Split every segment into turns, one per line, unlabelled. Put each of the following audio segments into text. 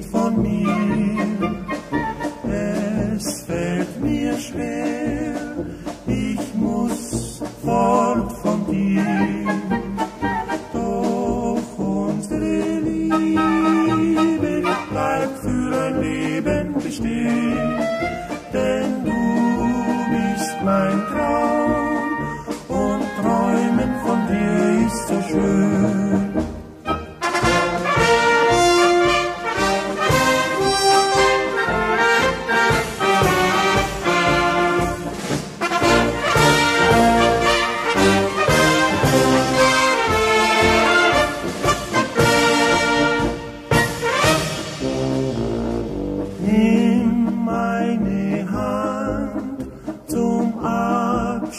Lied von mir. Es fällt mir schwer, ich muss fort von dir. Doch unsere Liebe bleibt für ein Leben bestehen, denn du bist mein Traum.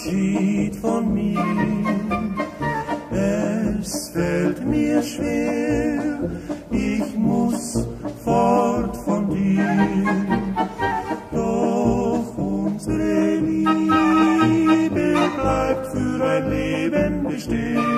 Abschied von mir. Es fällt mir schwer, ich muss fort von dir. Doch unsere Liebe bleibt für ein Leben bestehen.